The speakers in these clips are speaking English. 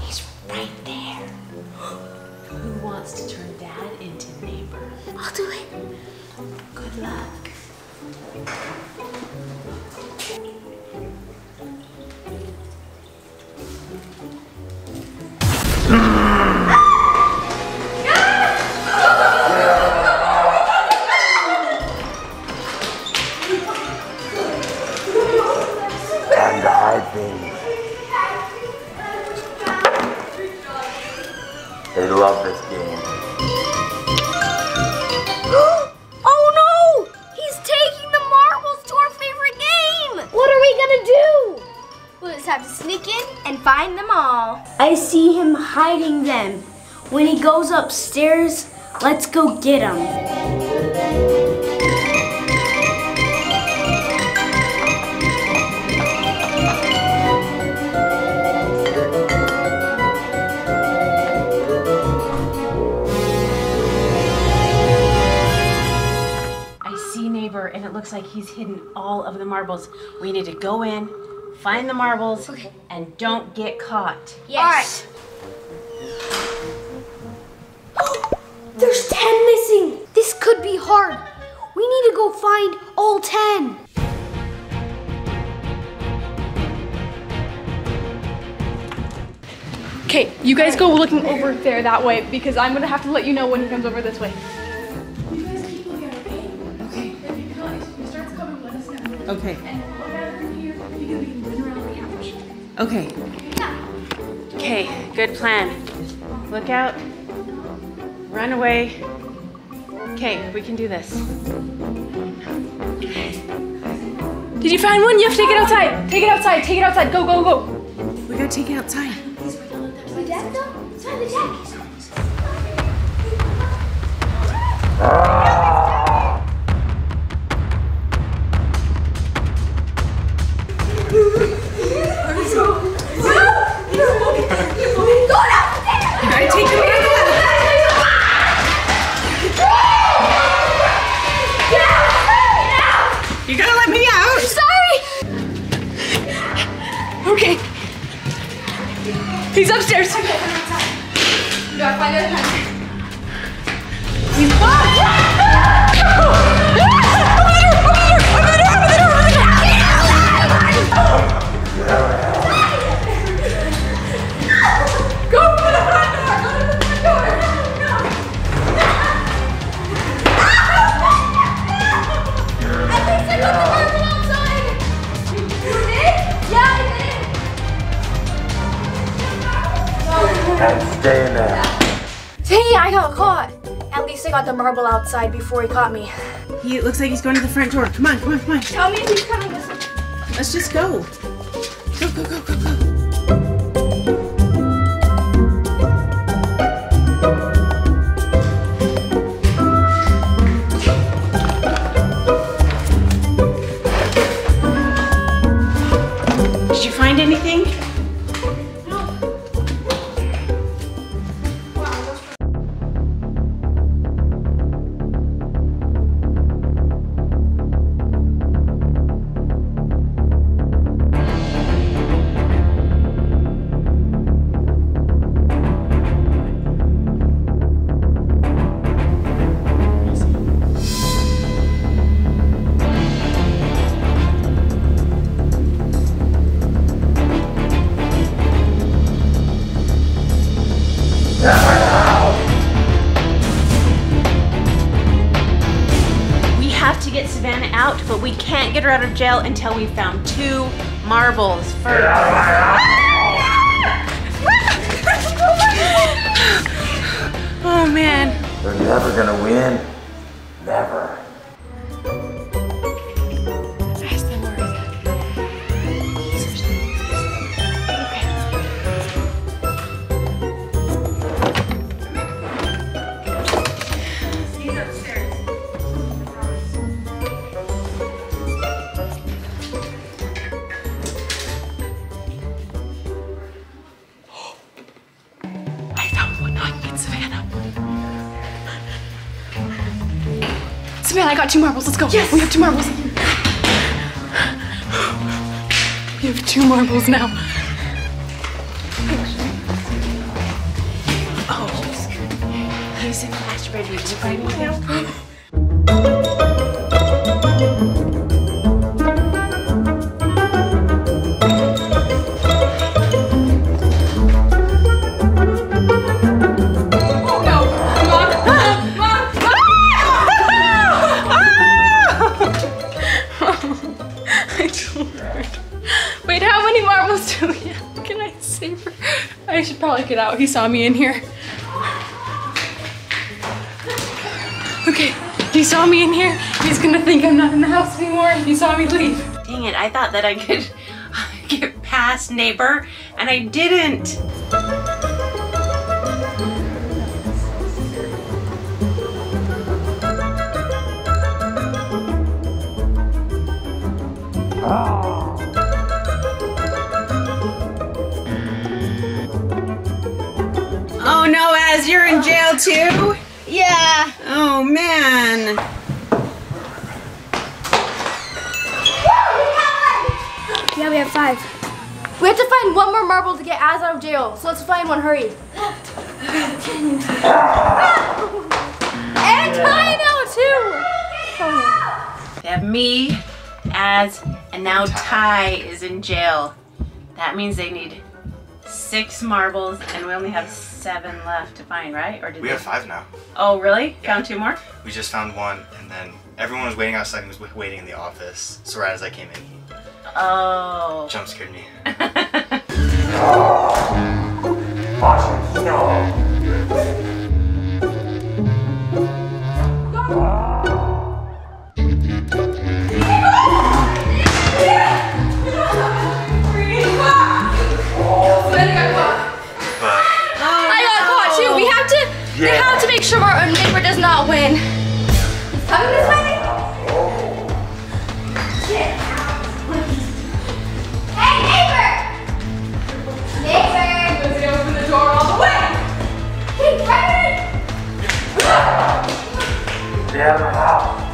He's right there. Who wants to turn Dad into neighbor? I'll do it. Good luck. I see him hiding them. When he goes upstairs, let's go get him. I see neighbor, and it looks like he's hidden all of the marbles. We need to go in, find the marbles, and don't get caught. Yes. There's 10 missing. This could be hard. We need to go find all 10. Okay, you guys go looking over there that way because I'm gonna have to let you know when he comes over this way. Okay. And he comes. Okay. Okay, Okay, good plan. Look out. Run away. Okay, we can do this. Did you find one? You have to take it outside. Take it outside. Take it outside. Go, go, go. We gotta take it outside. The deck though? It's on the deck. You gotta let me out. Sorry. Okay. He's upstairs. You gotta find the other He's marble outside before he caught me. He looks like he's going to the front door. Come on, come on, come on. Tell me if he's coming this way. Let's just go. Go, go, go, go, go. Get her out of jail until we found two marbles first. oh man. They're never gonna win. Never. Savannah, I got two marbles. Let's go. Yes. We have two marbles. We have two marbles now. Oh. He's in the master bedroom. Is it right now? I should probably get out. He saw me in here. Okay, he saw me in here. He's gonna think I'm not in the house anymore. He saw me leave. Dang it, I thought that I could get past neighbor, and I didn't. In jail too? Yeah. Oh man. Yeah, we have five. We have to find one more marble to get Az out of jail. So let's find one. Hurry. and Tino too. They have me, Az, and now Ty is in jail. That means they need six marbles, and we only have seven left to find, right? Or did We they? have five now. Oh, really? Found two more? We just found one, and then everyone was waiting outside and was waiting in the office. So right as I came in, he Oh. jump scared me. to make sure our neighbor does not win. Coming this way. Hey neighbor. Neighbor. Let's open the door all the way. Hey, right. Damn house.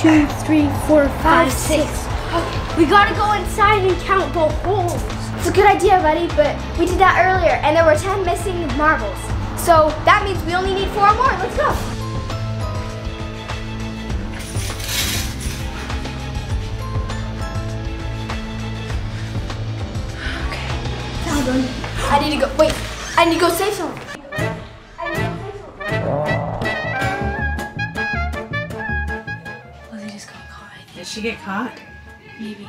Two, three, four, five, six. Okay, oh, we gotta go inside and count the holes. It's a good idea, buddy, but we did that earlier, and there were ten missing marbles. So that means we only need four more. Let's go. Okay. Found one. I need to go. Wait. I need to go save someone. She get caught? Maybe.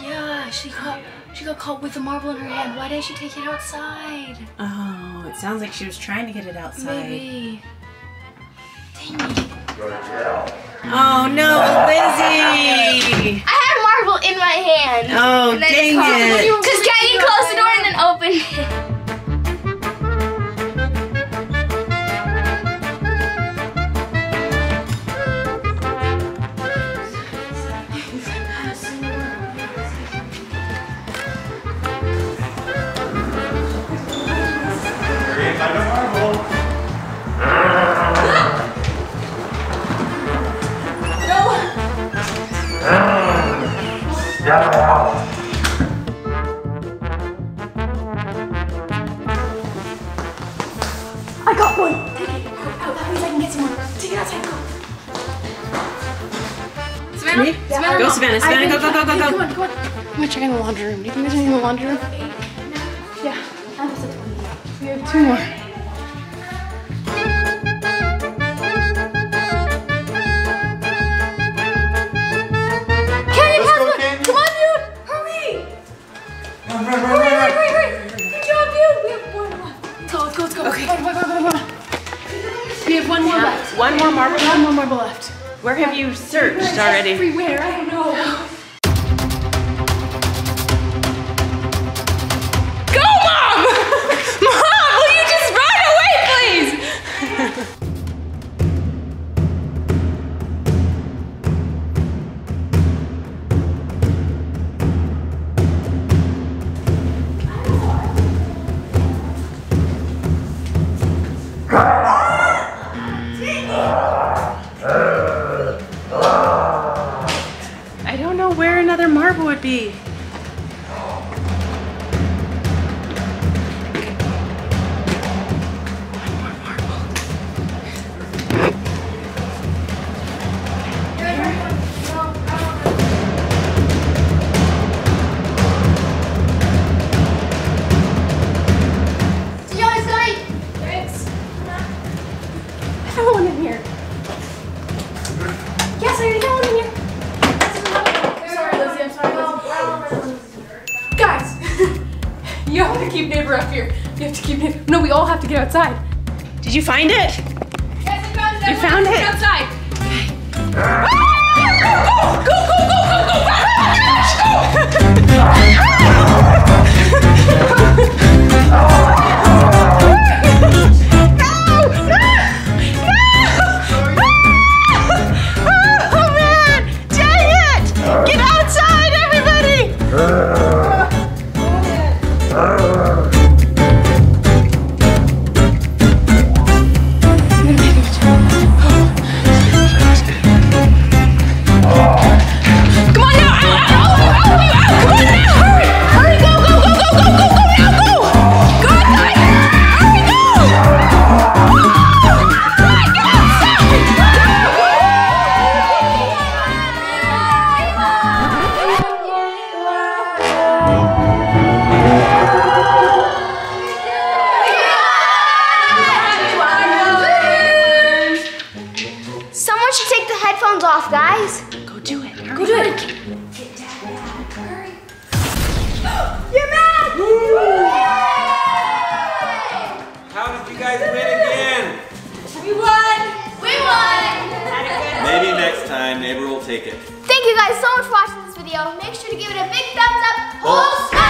Yeah, she got she got caught with a marble in her hand. Why didn't she take it outside? Oh, it sounds like she was trying to get it outside. Maybe. Dang it. Oh no, Lizzy! I had a marble in my hand. Oh, And I dang it. Cause Kenny Savannah, go, Savannah. Savannah, go, go, go, go, Come on, come on. I'm gonna check in the laundry room. Do you think there's anything in the laundry room? Yeah. We have two more. Kenny has one. Come on, dude. Hurry. Hurry, hurry, hurry, hurry. Good job, dude. We have one left. Let's go, let's go, let's go. Okay. Come on, come on, come on, come on. We have one more left. One more marble. One more marble left. Where have you searched already? Everywhere. Get outside. Did you find it? Yes, I found it. You found it? Outside. Go, go, go, go, go, Oh man! Dang it! Get outside, everybody! Guys win again? We won! We won! Maybe next time, neighbor will take it. Thank you guys so much for watching this video. Make sure to give it a big thumbs up. Oh. Full